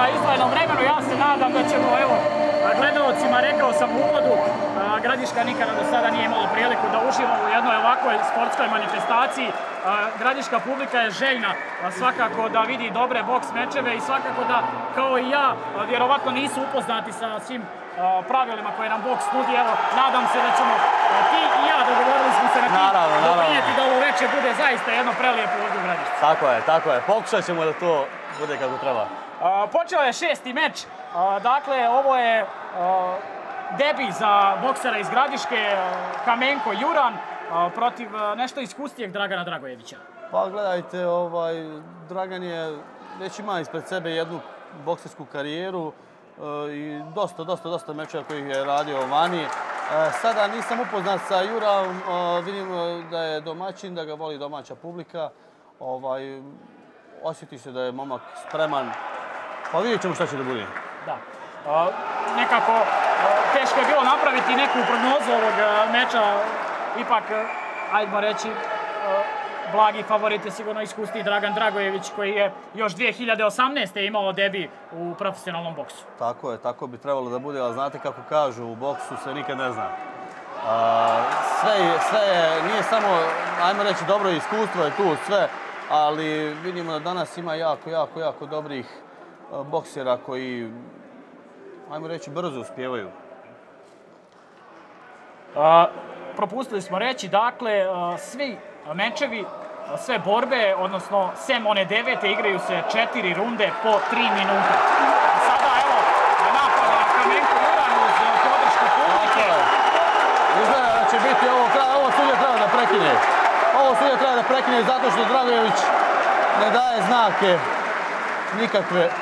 na izdvojenom vremenu. Ja se nadam da ćemo, evo, gledalcima rekao sam u uvodu, Gradiška nikada do sada nije imala priliku da uživa u jednoj ovakvoj sportskoj manifestaciji. Gradiška publika je željna svakako da vidi dobre boks mečeve i svakako da, kao i ja, vjerovatno nisu upoznati sa svim pravilima koje nam boks nudi. Evo, nadam se da ćemo ti i ja dogovorili smo se na tim doprinijeti da ovo veče bude zaista jedno prelijepo ovdje u Gradišci. Tako je, tako je. Pokušat ćemo da to bude kako treba. Počeo je šesti meč. Dakle, ovo je debi za boksera iz Gradiške, Kamenko Juran, protiv nešto iskustijeg Dragana Dragojevića. Pa gledajte, ovaj, Dragan je već ima ispred sebe jednu boksersku karijeru i dosta, dosta, dosta mečeva kojih je radio vani. Sada nisam upoznat sa Juram, vidim da je domaćin, da ga voli domaća publika. Ovaj, osjeti se da je momak spreman. Pa vidjet ćemo šta će da bude. Da. Nekako teško je bilo napraviti neku prognozu ovog meča. Ipak, ajdemo reći, blagi favorit je sigurno iskusti Dragan Dragojević koji je još 2018. imao debi u profesionalnom boksu. Tako je, tako bi trebalo da bude, ali znate kako kažu, u boksu se nikad ne zna. sve, je, nije samo, ajmo reći, dobro iskustvo je tu, sve, ali vidimo da danas ima jako, jako, jako dobrih boksera koji, ajmo reći, brzo uspjevaju. propustili smo reći, dakle, svi mečevi, sve borbe, odnosno sem one devete, igraju se četiri runde po tri minuta. Sada, evo, napada Kamenko Juran uz podršku publike. Izgleda da će biti ovo, ovo sudje treba da prekine. Ovo sudje treba da prekine zato što Dragojević ne daje znake nikakve.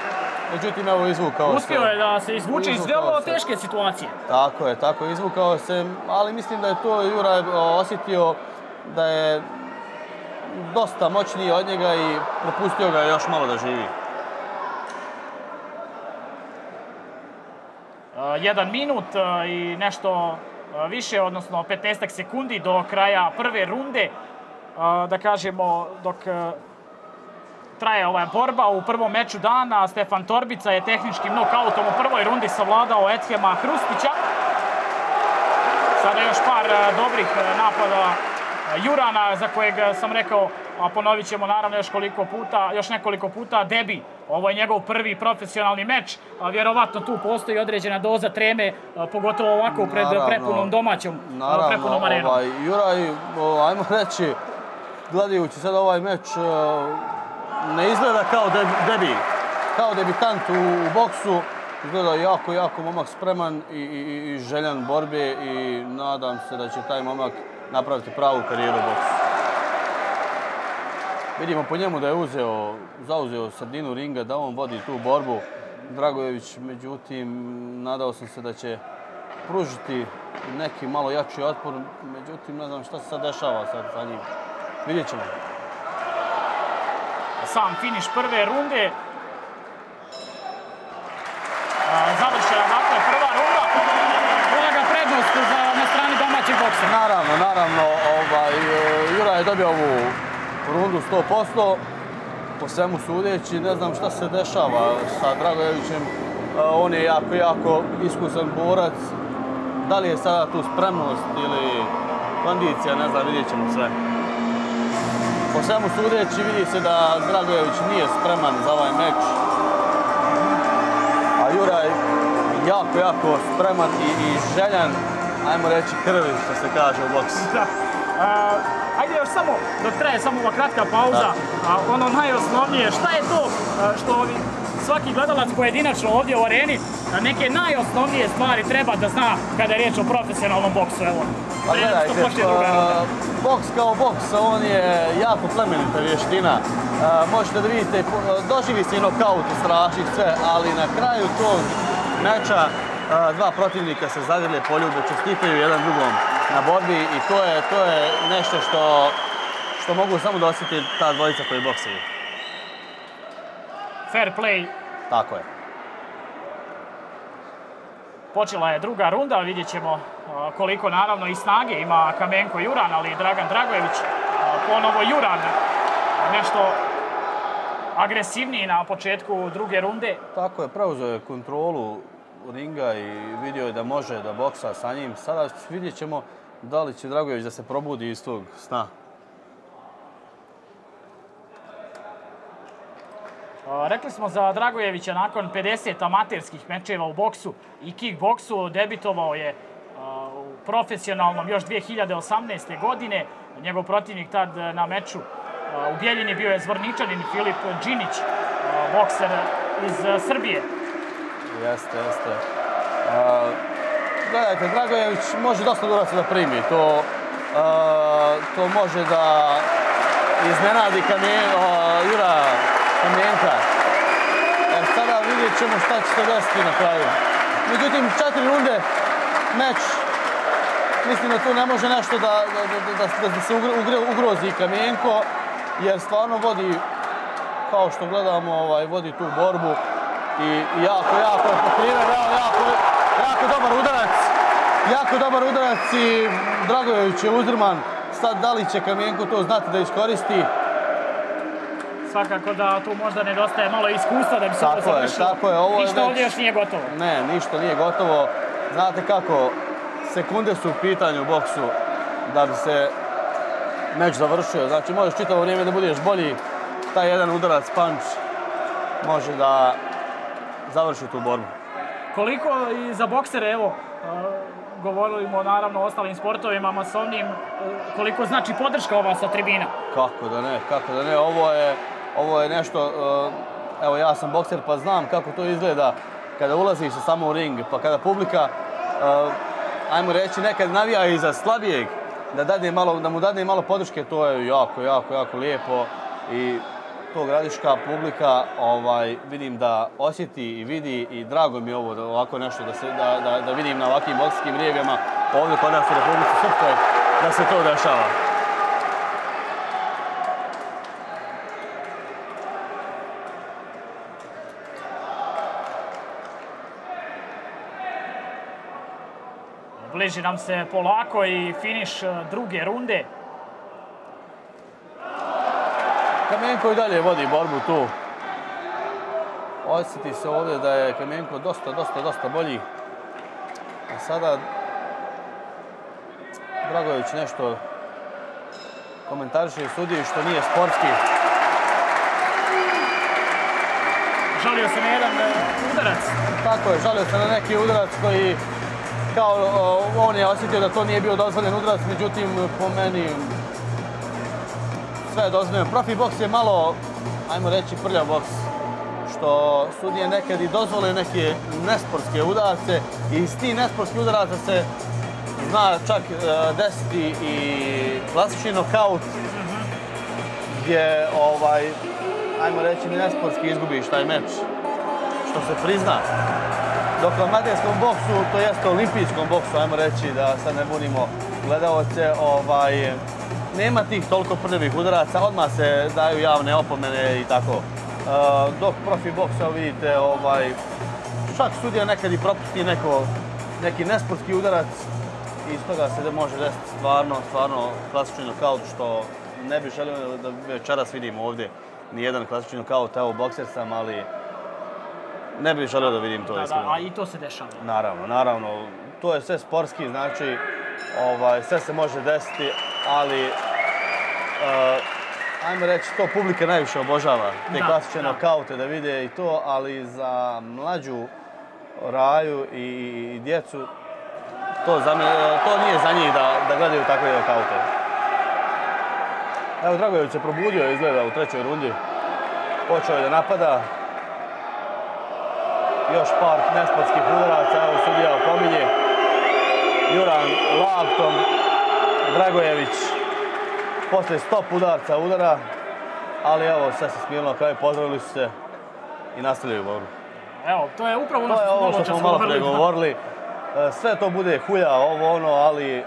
Međutim, evo izvukao se. Uspio je da se izvuče iz vrlo teške situacije. Tako je, tako je, izvukao se, ali mislim da je to Jura osjetio da je dosta moćniji od njega i propustio ga još malo da živi. jedan minut i nešto više, odnosno 15 sekundi do kraja prve runde. Da kažemo, dok traje ova borba u prvom meču dana, Stefan Torbica je tehničkim nokautom u prvoj rundi savladao Ethema Hrustića. Sada još par dobrih napada Jurana, za kojeg sam rekao, a ponovit ćemo naravno još koliko puta, još nekoliko puta, debi. Ovo je njegov prvi profesionalni meč, vjerovatno tu postoji određena doza treme, pogotovo ovako pred prepunom domaćom, prepunom arenom. Ovaj, Juraj, ajmo reći, gledajući sad ovaj meč, ne izgleda kao debi, kao debitant u, boksu, izgleda jako, jako momak spreman i, i željan borbe i nadam se da će taj momak napraviti pravu karijeru u boksu. Vidimo po njemu da je uzeo, zauzeo sredinu ringa, da on vodi tu borbu. Dragojević, međutim, nadao sam se da će pružiti neki malo jači otpor, međutim, ne znam šta se sad dešava sad sa njim. Vidjet ćemo. Sam finiš prve runde. Završena, dakle, prva runda. Ulaga prednost za Naravno, naravno, ovaj, Jura je dobio ovu rundu 100%, po svemu sudeći, ne znam šta se dešava sa Dragojevićem, on je jako, jako iskusan borac, da li je sada tu spremnost ili kondicija, ne znam, vidjet ćemo sve. Po svemu sudeći vidi se da Dragojević nije spreman za ovaj meč, a Jura je jako, jako spreman i željan ajmo reći, krvi, što se kaže u boksu. Da. ajde još samo, dok traje samo ova kratka pauza, ono najosnovnije, šta je to što ovi, svaki gledalac pojedinačno ovdje u areni neke najosnovnije stvari treba da zna kada je riječ o profesionalnom boksu, evo. Pa gledajte, boks kao boks, on je jako plemenita vještina. možete da vidite, doživi se i nokaut straši sve, ali na kraju tog meča dva protivnika se zagrle, poljube, čestitaju jedan drugom na borbi i to je, to je nešto što, što mogu samo da osjeti ta dvojica koji boksaju. Fair play. Tako je. Počela je druga runda, vidjet ćemo koliko naravno i snage ima Kamenko Juran, ali i Dragan Dragojević. Ponovo Juran nešto agresivniji na početku druge runde. Tako je, preuzeo je kontrolu ringa i vidio je da može da boksa sa njim. Sada vidjet ćemo da li će Dragojević da se probudi iz tog sna. Rekli smo za Dragojevića nakon 50 amaterskih mečeva u boksu i kickboksu debitovao je u profesionalnom još 2018. godine. Njegov protivnik tad na meču u Bijeljini bio je zvorničanin Filip Đinić, bokser iz Srbije. Jeste, jeste. Gledajte, Dragojević može dosta udaraca da primi. To, može da iznenadi Kamien, Jura Kamijenka. E, sada vidjet ćemo šta će se desiti na kraju. Međutim, četiri runde, meč, mislim da tu ne može nešto da, da, da, da se ugrozi Kamijenko, jer stvarno vodi, kao što gledamo, ovaj, vodi tu borbu i jako, jako je pokriven, jako, jako dobar udarac. Jako dobar udarac i Dragojević je uzdrman. Sad da li će Kamijenko to znati da iskoristi? Svakako da tu možda nedostaje malo iskustva da bi se tako ovo završilo. Tako je, ovo ništa je ovdje još nije gotovo. Ne, ništa nije gotovo. Znate kako, sekunde su u pitanju u boksu da bi se meč završio. Znači možeš čitavo vrijeme da budeš bolji. Taj jedan udarac, punch, može da završi tu borbu. Koliko i za boksere, evo, govorili smo naravno o ostalim sportovima, masovnim, koliko znači podrška ova sa tribina? Kako da ne, kako da ne. Ovo je, ovo je nešto, evo ja sam bokser pa znam kako to izgleda kada ulaziš sa samo u ring, pa kada publika, ajmo reći, nekad navija iza slabijeg, da, dadne malo, da mu dadne malo podrške, to je jako, jako, jako lijepo i to gradiška publika ovaj, vidim da osjeti i vidi i drago mi je ovo ovako nešto da, se, da, da, vidim na ovakvim bokskim rijegama ovdje kod nas u Republici Srpskoj da se to dešava. Bliži nam se polako i finiš druge runde. Kamenko i dalje vodi borbu tu. Osjeti se ovdje da je Kamenko dosta, dosta, dosta bolji. A sada Dragović nešto komentariše i sudi što nije sportski. Žalio se na jedan udarac. Tako je, žalio se na neki udarac koji kao on je osjetio da to nije bio dozvoljen udarac, međutim po meni sve je dozvoljeno. Profi boks je malo, ajmo reći, prljav boks. Što sudije nekad i dozvole neke nesportske udarce i iz tih nesportskih udaraca se zna čak desiti i klasični nokaut gdje, ovaj, ajmo reći, nesportski izgubiš taj meč. Što se prizna. Dok u amaterskom boksu, to jeste olimpijskom boksu, ajmo reći da sad ne bunimo gledalce, ovaj, nema tih toliko prljavih udaraca, odmah se daju javne opomene i tako. Dok profi boksa vidite, ovaj, čak sudija nekad i propusti neko, neki nesportski udarac i iz toga se da može desiti stvarno, stvarno klasični nokaut što ne bih želio da večeras vidimo ovdje ni jedan klasični nokaut, evo bokser sam, ali ne bih želio da vidim to da, iskreno. Da, a i to se dešava. Naravno, naravno. To je sve sportski, znači ovaj, sve se može desiti, ali uh, ajmo reći, to publika najviše obožava. Te Da, klasične nokaute da vide i to, ali za mlađu Raju i, i djecu, to, za to nije za njih da, da gledaju takve nokaute. Evo, Dragojević se probudio, izgleda, u trećoj rundi. Počeo je da napada. Još par nespotskih udaraca, evo sudija opominje. Juran laktom, Dragojević posle stop udarca udara, ali evo sve se smirilo na kraju, pozdravili su se i nastavljaju borbu. Evo, to je upravo ono je što ovo što smo malo govorili. E, Sve to bude hulja, ovo ono, ali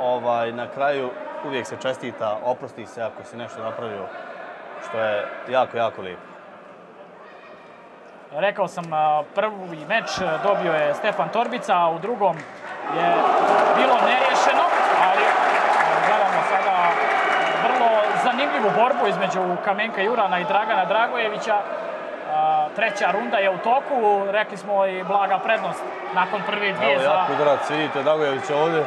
ovaj, na kraju uvijek se čestita, oprosti se ako si nešto napravio, što je jako, jako lijepo. Rekao sam, prvi meč dobio je Stefan Torbica, a u drugom je bilo neriješeno, ali gledamo sada vrlo zanimljivu borbu između Kamenka Jurana i Dragana Dragojevića. Treća runda je u toku, rekli smo i blaga prednost nakon prve dvije Evo, za... jako udarac, vidite Dragojević ovdje.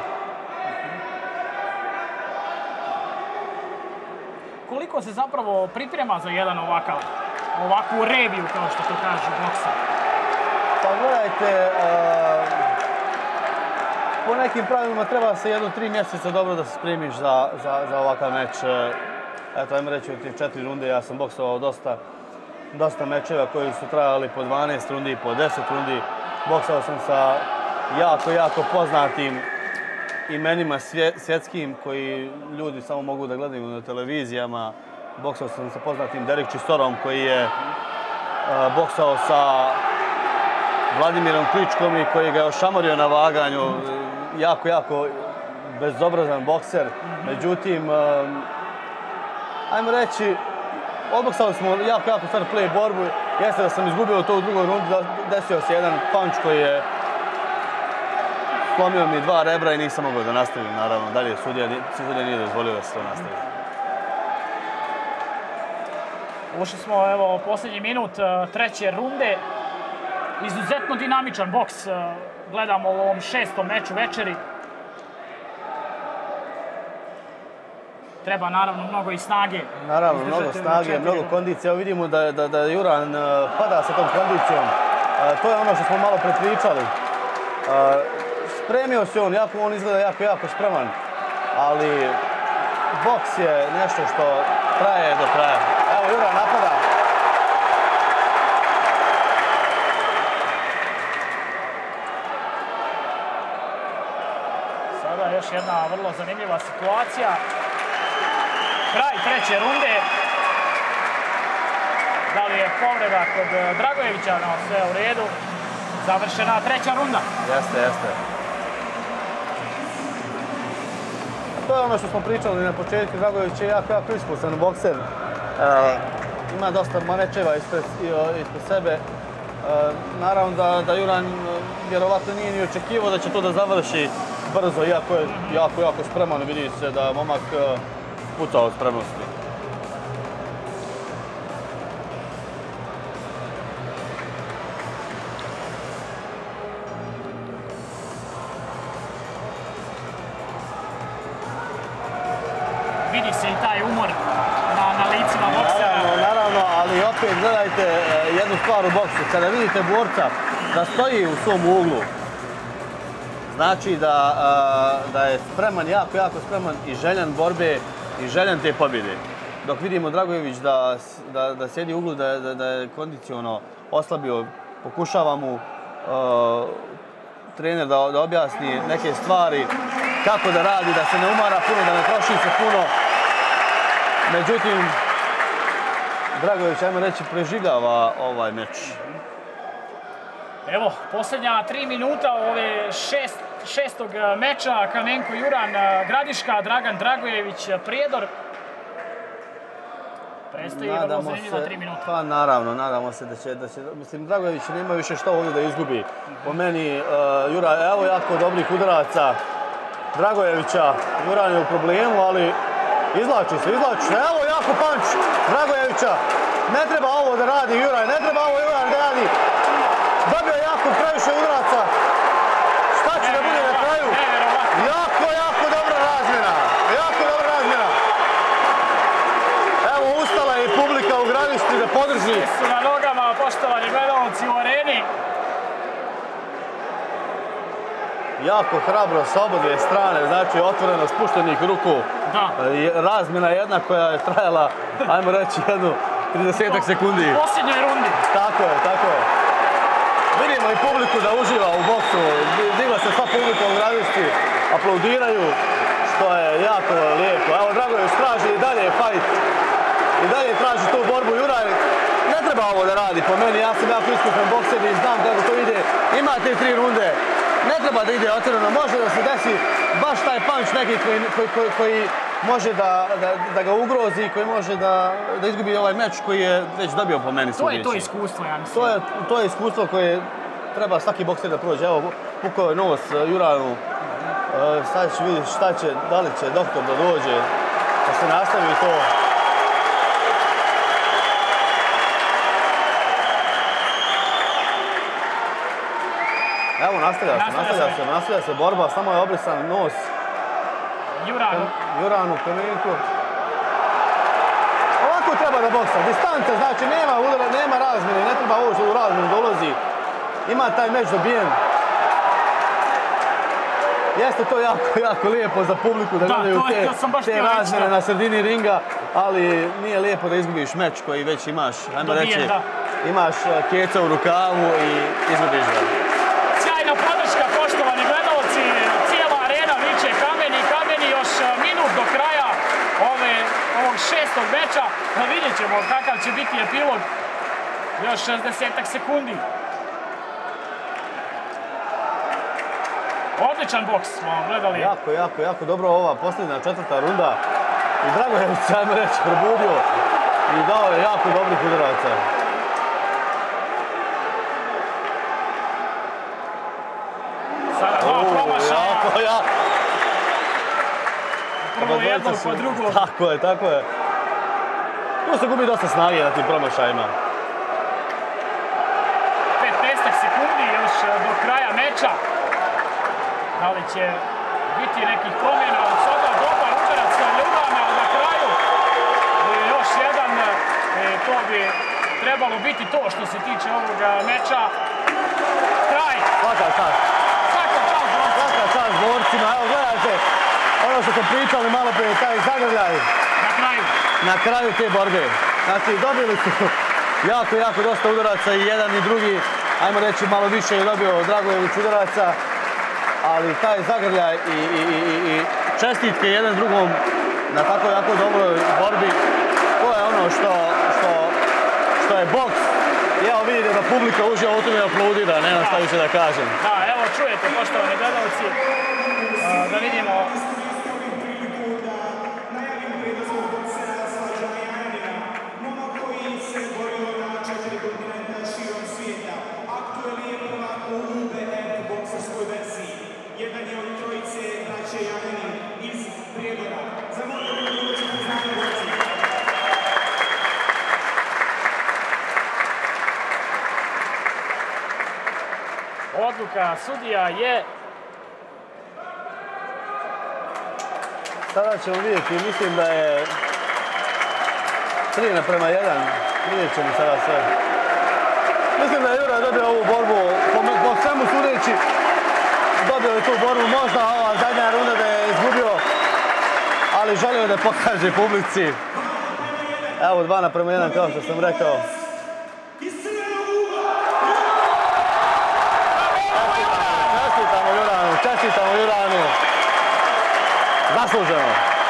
Koliko se zapravo priprema za jedan ovakav, ovakvu reviju, kao što to kažu boksa? Pa gledajte, a, po nekim pravilima treba se jedno tri mjeseca dobro da se spremiš za, za, ovakav meč. E, Eto, ajmo reći, u tih četiri runde ja sam boksovao dosta, dosta mečeva koji su trajali po 12 rundi, po 10 rundi. Boksao sam sa jako, jako poznatim imenima svje, svjetskim koji ljudi samo mogu da gledaju na televizijama. Boksao sam sa poznatim Derek Čistorom koji je a, boksao sa Vladimirom Kličkom i koji ga je ošamorio na vaganju. Jako, jako bezobrazan bokser. Međutim, um, ajmo reći, odboksali smo jako, jako fair play borbu. Jeste da sam izgubio to u drugoj rundi, desio se jedan punch koji je slomio mi dva rebra i nisam mogao da nastavim, naravno. Dalje sudija nije dozvolio da se to nastavi. Ušli smo, evo, posljednji minut e, treće runde. Izuzetno dinamičan boks. e, Gledamo u ovom šestom meču večeri. Treba naravno mnogo i snage. Naravno, mnogo snage, mnogo. Evo vidimo da, da, da Juran uh, pada sa tom kondicijom. To je ono što smo malo prepričali. Spremio se on, jako, on izgleda jako, jako spreman. Ali boks je nešto što traje do kraja. Evo Juran napada. Sada još jedna vrlo zanimljiva situacija. Kraj treće runde. Da li je povreda kod e, Dragojevića? No, sve u redu. Završena treća runda. Jeste, jeste. To je ono što smo pričali na početku. Dragović je jako, jako iskusan bokser. E, ima dosta manečeva o, ispred sebe. E, naravno da, da Juran vjerovatno nije ni očekivao da će to da završi brzo, iako je jako, jako spreman. Vidi se da momak e, puca od spremnosti. Vidi se i taj umor licima boksera. Naravno, naravno, ali opet gledajte e, jednu stvar u boksu. Kada vidite borca da stoji u svom uglu, znači da, e, da je spreman, jako, jako spreman i željan borbe i željan te pobjede. Dok vidimo Dragojević da, da, da sjedi u uglu, da, da, da je kondiciono oslabio, pokušava mu e, trener da objasni neke stvari, kako da radi, da se ne umara puno, da ne troši se puno. Međutim, Dragović, ajmo reći, preživljava ovaj meč. Evo, posljednja tri minuta ove šest, šestog e, meča. Kamenko Juran, e, Gradiška, Dragan Dragojević, e, Prijedor. Predstoji vrlo zanimljiva tri minuta. pa naravno, nadamo se da će, da će, mislim, Dragović nema više što ovdje da izgubi. Po meni, uh, Jura, evo jako dobrih udaraca Dragojevića. Juran je u problemu, ali izlači se, izlači se. Evo jako panč Dragojevića. Ne treba ovo da radi Juraj, ne treba ovo Juran da radi. Dobio jako previše udaraca. Šta će da bude na kraju? Jako, jako dobra razmjena. Jako dobra razmjena. Evo, ustala je publika u gradišti da podrži. su na nogama, poštovani gledalci u areni. Jako hrabro sa obodve strane, znači otvoreno spuštenih ruku. Da. E, Razmjena jedna koja je trajala, ajmo reći, jednu 30 sekundi. U posljednjoj rundi. Tako je, tako je. Vidimo i publiku da uživa u boksu. Di- Digla se sva publika u gradišti, aplaudiraju, što je jako lijepo. Evo, Dragović traži i dalje fajt. I dalje traži tu borbu. Juraj ne treba ovo da radi po meni. Ja sam jako iskusan bokser i znam kako to ide. Ima te tri runde. Ne treba da ide otvoreno. Može da se desi baš taj punch neki koji, koji, koji, koji može da, da, da ga ugrozi, koji može da, da izgubi ovaj meč koji je već dobio po meni To je to iskustvo, ja mislim. To je, to je iskustvo koje treba svaki bokser da prođe. Evo, pukao je nos e, Juranu. E, Sad će vidjeti šta će, da li će doktor da dođe, da se nastavi to. Evo, nastavlja se, Nastavlja se. nastavlja se borba, samo je obrisan nos Juranu. Juranu Kamenku. Ovako treba da boksa, distanca, znači nema udara, nema razmjene, ne treba ovo u razmjenu dolazi. Ima taj meč dobijen. Jeste to jako, jako lijepo za publiku da Da, gledaju te, te razmjene na sredini ringa, ali nije lijepo da izgubiš meč koji već imaš, ajmo reći, imaš e, keca u rukavu i izgubiš ga. Sjajna podrška, poštovani gledalci. Cijela arena viče kameni, kameni još e, minut do kraja ove, ovog šestog meča. Da vidjet ćemo kakav će biti epilog. Još 60 sekundi. Odličan boks smo gledali. Jako, jako, jako dobro ova posljednja četvrta runda. I Dragojević se, ajmo reći, probudio i dao je jako dobrih udaraca. Sada dva promašaja. Jako, ja. Prvo Oba jedno, dvojica pa drugo. Tako je, tako je. Tu se gubi dosta snage na tim promašajima. 15 sekundi još e, do kraja meča. Da li će biti nekih promjena od sada dobar udarac Ljubana na kraju. Još jedan, e, to bi trebalo biti to što se tiče ovoga meča. Kraj, Svaka čast, svaka čast svaka čast borcima. Evo gledajte, ono što smo pričali malo prije, taj zagrljaj na kraju. na kraju te borbe. Znači, dobili su jako, jako dosta udaraca i jedan i drugi, ajmo reći, malo više je dobio Dragojević udaraca, ali taj zagrljaj i, i, i, i- i čestitke jedan drugom na tako jako dobroj borbi, to je ono što, što, što je boks. I evo vidite da publika uživa u tome i aplaudira, nemam šta više da kažem. Da, evo čujete poštovani gledalci. Da vidimo odluka sudija je Sada ćemo vidjeti, mislim da je 3 naprema 1, vidjet ćemo sada sve. Mislim da je Jura dobio ovu borbu, po, svemu sudeći, dobio je tu borbu, možda ova zadnja runda da je izgubio, ali želio da pokaže publici. Evo 2 naprema 1 kao što sam rekao. そう！